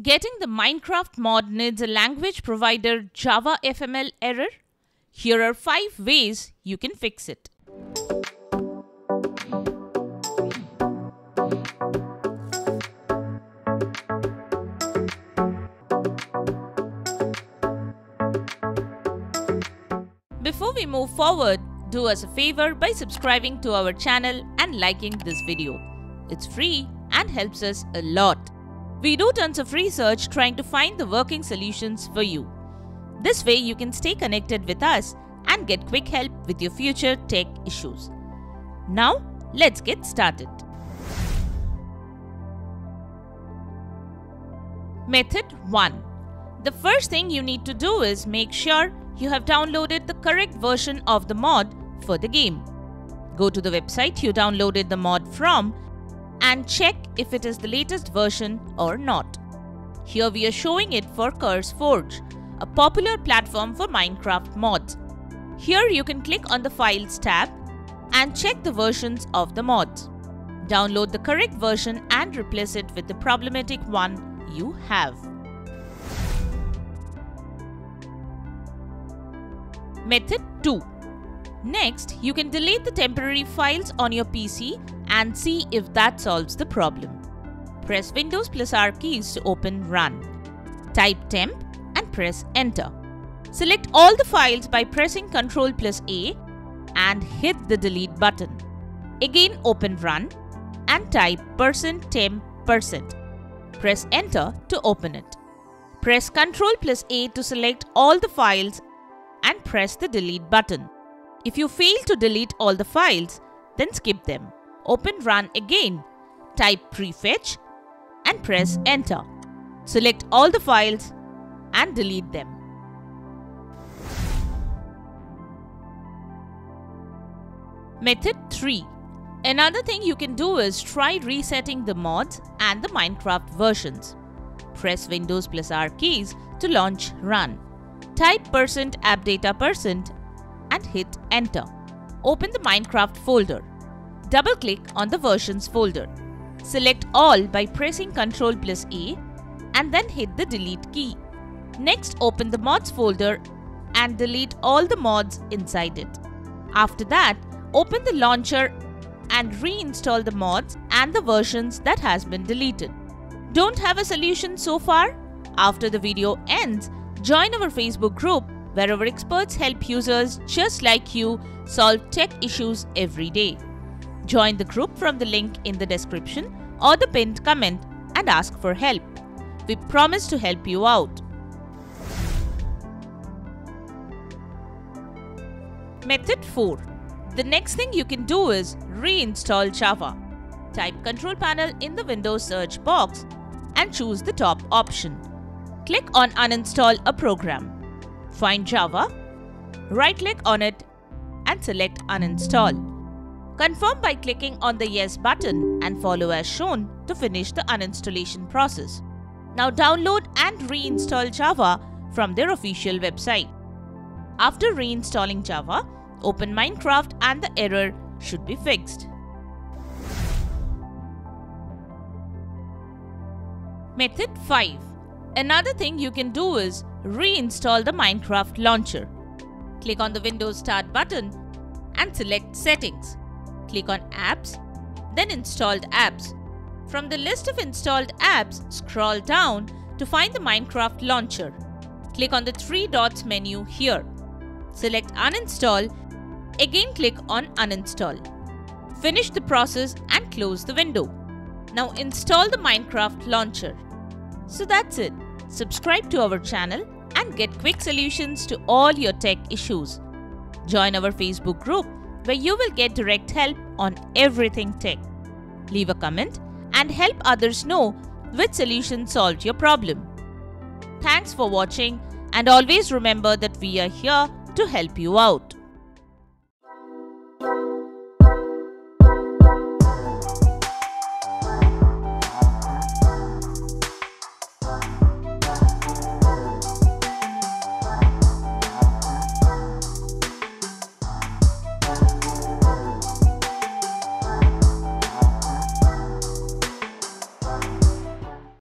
Getting the Minecraft mod needs a language provider Java FML error? Here are 5 ways you can fix it. Before we move forward, do us a favor by subscribing to our channel and liking this video. It's free and helps us a lot. We do tons of research trying to find the working solutions for you. This way you can stay connected with us and get quick help with your future tech issues. Now, let's get started. Method 1. The first thing you need to do is make sure you have downloaded the correct version of the mod for the game. Go to the website you downloaded the mod from and check if it is the latest version or not. Here we are showing it for CurseForge, a popular platform for Minecraft mods. Here you can click on the Files tab and check the versions of the mods. Download the correct version and replace it with the problematic one you have. Method 2 Next, you can delete the temporary files on your PC and see if that solves the problem. Press Windows plus R keys to open Run. Type temp and press Enter. Select all the files by pressing Ctrl plus A and hit the delete button. Again open Run and type percent temp percent. Press Enter to open it. Press Ctrl plus A to select all the files and press the delete button. If you fail to delete all the files, then skip them. Open Run again. Type prefetch and press Enter. Select all the files and delete them. Method 3. Another thing you can do is try resetting the mods and the Minecraft versions. Press Windows plus R keys to launch Run. Type percent appdata percent and hit enter. Open the Minecraft folder. Double click on the versions folder. Select all by pressing Ctrl plus A and then hit the delete key. Next open the mods folder and delete all the mods inside it. After that, open the launcher and reinstall the mods and the versions that has been deleted. Don't have a solution so far? After the video ends, join our Facebook group where our experts help users just like you solve tech issues every day. Join the group from the link in the description or the pinned comment and ask for help. We promise to help you out. Method 4. The next thing you can do is reinstall Java. Type Control Panel in the Windows search box and choose the top option. Click on Uninstall a program. Find Java, right-click on it and select Uninstall. Confirm by clicking on the Yes button and follow as shown to finish the uninstallation process. Now download and reinstall Java from their official website. After reinstalling Java, open Minecraft and the error should be fixed. Method 5 Another thing you can do is reinstall the Minecraft launcher. Click on the Windows Start button and select Settings. Click on Apps, then Installed Apps. From the list of installed apps, scroll down to find the Minecraft launcher. Click on the three dots menu here. Select Uninstall, again click on Uninstall. Finish the process and close the window. Now install the Minecraft launcher. So that's it. Subscribe to our channel and get quick solutions to all your tech issues. Join our Facebook group where you will get direct help on everything tech. Leave a comment and help others know which solution solved your problem. Thanks for watching and always remember that we are here to help you out.